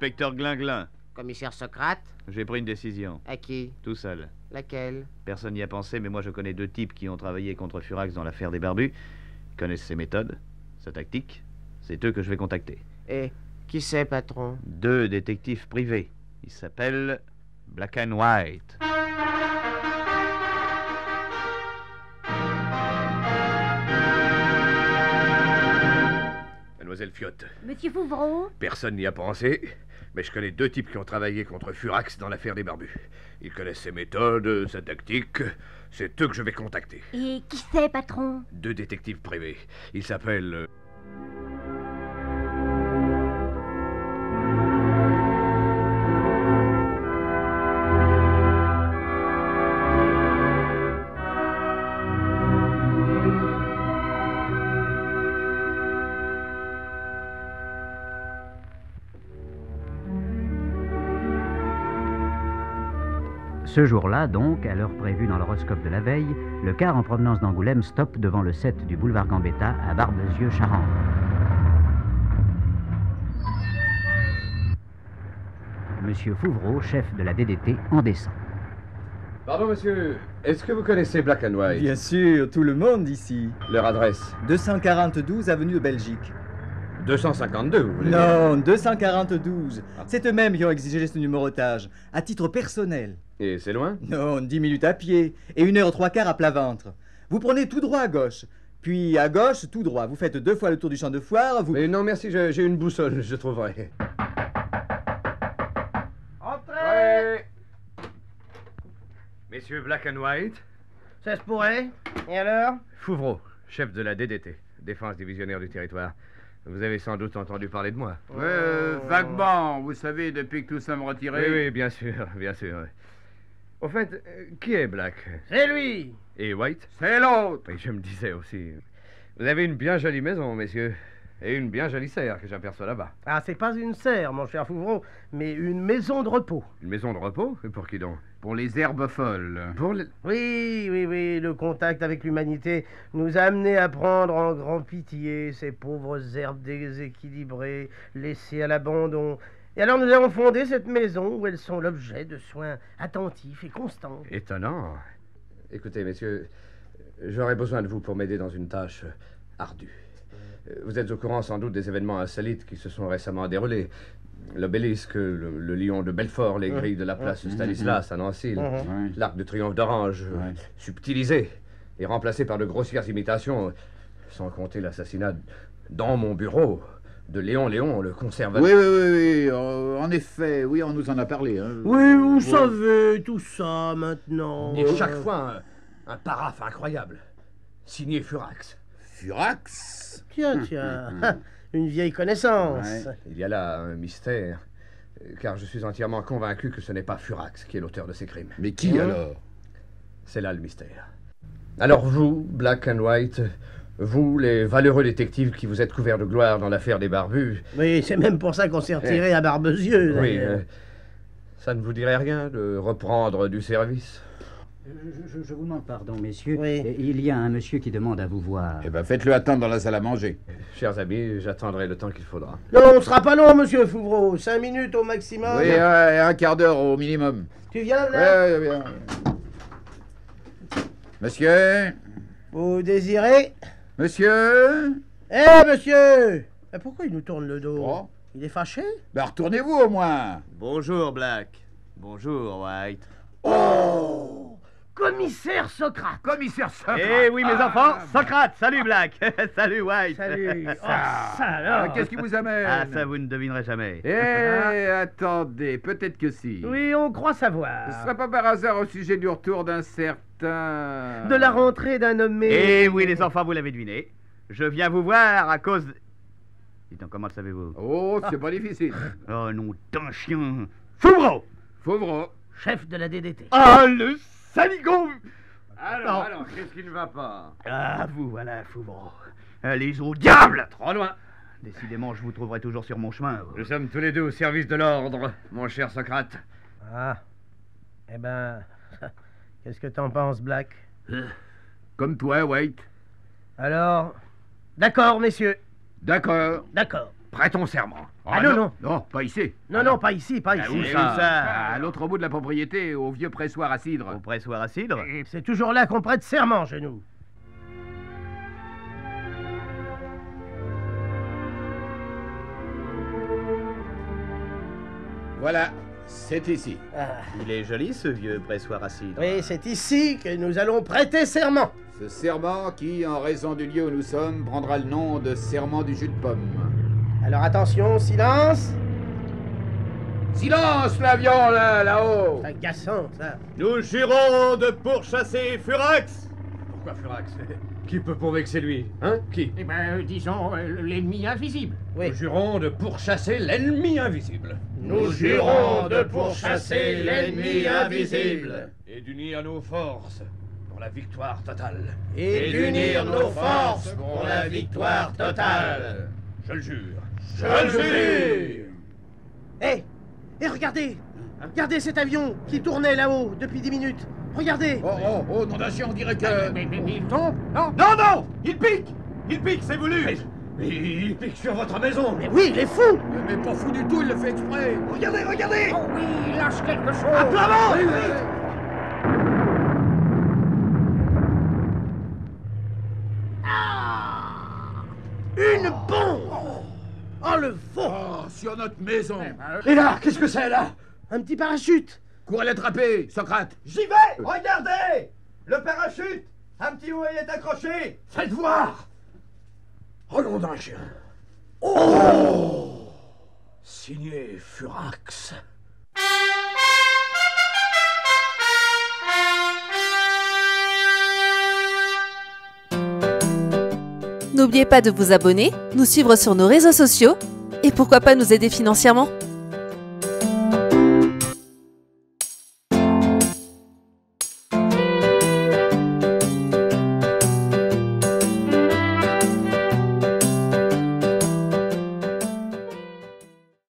Inspecteur Glinglin, Commissaire Socrate j'ai pris une décision, À qui? Tout seul. Laquelle? Personne n'y a pensé, mais moi je connais deux types qui ont travaillé contre Furax dans l'affaire des barbus. Ils connaissent ses méthodes, sa tactique. C'est eux que je vais contacter. Et qui c'est, patron? Deux détectives privés. Ils s'appellent Black and White. Mademoiselle Fiotte, Monsieur Fouvreau? Personne n'y a pensé, mais je connais deux types qui ont travaillé contre Furax dans l'affaire des barbus. Ils connaissent ses méthodes, sa tactique. C'est eux que je vais contacter. Et qui c'est, patron? Deux détectives privés. Ils s'appellent. Ce jour-là, donc, à l'heure prévue dans l'horoscope de la veille, le car en provenance d'Angoulême stoppe devant le 7 du boulevard Gambetta à Barbezieux-Charente. Monsieur Fouvreau, chef de la DDT, en descend. Pardon, monsieur. Est-ce que vous connaissez Black and White? Bien sûr, tout le monde ici. Leur adresse? 242 avenue de Belgique. 252, vous voulez dire Non, 242. C'est eux-mêmes qui ont exigé ce numérotage, à titre personnel. Et c'est loin Non, 10 minutes à pied et une heure trois quarts à plat ventre. Vous prenez tout droit à gauche, puis à gauche tout droit. Vous faites deux fois le tour du champ de foire, vous... Mais non, merci, j'ai une boussole, je trouverai. Entrez Messieurs Black and White Ça se pourrait Et alors? Fouvreau, chef de la DDT, Défense divisionnaire du territoire. Vous avez sans doute entendu parler de moi. Euh, vaguement, vous savez, depuis que nous sommes Oui, retirés. oui, bien sûr, bien sûr. oui. Au fait, euh, qui est Black? C'est lui Et White? C'est l'autre Oui, je me disais aussi. Vous avez une bien jolie maison, messieurs. Et une bien jolie serre que j'aperçois là-bas. Ah, c'est pas une serre, mon cher Fouvreau, mais une maison de repos. Une maison de repos? Et pour qui donc? Pour les herbes folles. Pour. Oui, oui, oui, le contact avec l'humanité nous a amenés à prendre en grand pitié ces pauvres herbes déséquilibrées, laissées à l'abandon. Et alors nous avons fondé cette maison où elles sont l'objet de soins attentifs et constants. Étonnant. Écoutez, messieurs, j'aurais besoin de vous pour m'aider dans une tâche ardue. Vous êtes au courant sans doute des événements insolites qui se sont récemment déroulés. L'obélisque, le, le lion de Belfort, les grilles de la place Stanislas à Nancy, l'arc de triomphe d'Orange, Ouais. subtilisé et remplacé par de grossières imitations, sans compter l'assassinat dans mon bureau de Léon Léon, le conservateur. Oui, oui, oui, oui. euh, en effet, oui, on nous en a parlé. hein. Oui, vous savez, tout ça maintenant. Et chaque fois, un, un paraphe incroyable, signé Furax. Furax Tiens, tiens, une vieille connaissance. Ouais. Il y a là un mystère, euh, car je suis entièrement convaincu que ce n'est pas Furax qui est l'auteur de ces crimes. Mais qui Hein alors? C'est là le mystère. Alors vous, Black and White, vous, les valeureux détectives qui vous êtes couverts de gloire dans l'affaire des barbus, Oui, c'est même pour ça qu'on s'est retiré à Barbezieux. oui, d'ailleurs. euh, ça ne vous dirait rien de reprendre du service? Je, je- je vous demande pardon, messieurs. Oui. Il y a un monsieur qui demande à vous voir. Eh ben, faites-le attendre dans la salle à manger. Chers amis, j'attendrai le temps qu'il faudra. Non, on sera pas long, monsieur Fouvreau. Cinq minutes au maximum. Oui, ouais, un quart d'heure au minimum. Tu viens là ouais, bien. Monsieur Vous désirez Monsieur Eh, monsieur Mais Pourquoi il nous tourne le dos Oh. Il est fâché Ben, retournez-vous au moins. Bonjour, Black. Bonjour, White. Oh Commissaire Socrate Commissaire Socrate. Eh oui, mes Ah, enfants, bah. Socrate, salut, Black. salut, White. Salut Oh, Ah, ça alors Qu'est-ce qui vous amène? Ah, ça, vous ne devinerez jamais. Eh, attendez, peut-être que si. Oui, on croit Ce savoir. serait pas par hasard au sujet du retour d'un certain... De la rentrée d'un nommé... Eh oui, les enfants, vous l'avez deviné. Je viens vous voir à cause... Dites donc, comment le savez-vous? Oh, c'est pas difficile. Oh non, d'un chien. Fouvreau Fauvreau. Chef de la DDT. Ah, le saligon Alors, Non. alors, qu'est-ce qui ne va pas? Ah, vous voilà, Fouvreau. Allez au diable Trop loin Décidément, je vous trouverai toujours sur mon chemin. Nous sommes tous les deux au service de l'ordre, mon cher Socrate. Ah. Eh ben... Qu'est-ce que t'en penses, Black? Comme toi, White. Alors... D'accord, messieurs. D'accord. D'accord. Prêtons serment. Ah, non, non. Non, pas ici. Non, non, pas ici, pas Ah, ici. où Et ça, où ça À l'autre bout de la propriété, au vieux pressoir à cidre. Au pressoir à cidre Et C'est toujours là qu'on prête serment chez nous. Voilà, c'est ici. Ah, Il est joli ce vieux pressoir à cidre. oui, c'est ici que nous allons prêter serment. Ce serment qui, en raison du lieu où nous sommes, prendra le nom de serment du jus de pomme. Alors attention, silence. Silence, l'avion, là, là-haut C'est agaçant, ça. Nous jurons de pourchasser Furax Pourquoi Furax Qui peut prouver que c'est lui Hein? Qui? Eh ben, disons, euh, l'ennemi invisible. Oui. Nous jurons de pourchasser l'ennemi invisible. Nous jurons de pourchasser l'ennemi invisible Et d'unir nos forces pour la victoire totale. et d'unir nos forces pour la victoire totale. Je le jure. Je le Hé Eh regardez Regardez cet avion qui tournait là-haut depuis 10 minutes. Regardez. Oh, oh, oh, chien, on dirait que... Mais, mais- mais il tombe Non. Non, non Il pique Il pique, c'est voulu. Il pique sur votre maison. Mais oui, il est fou. Mais pas fou du tout, il le fait exprès. Regardez, regardez. Oh oui, il lâche quelque chose. À plat vent Oui, oui. Une bombe Oh le faux Oh, sur notre maison. Et là, qu'est-ce que c'est là? Un petit parachute. Cours l'attraper, Socrate? J'y vais! Regardez! Le parachute! Un petit où il est accroché. Faites voir! Oh nom d'un chien. Oh! Signé Furax. N'oubliez pas de vous abonner, nous suivre sur nos réseaux sociaux et pourquoi pas nous aider financièrement?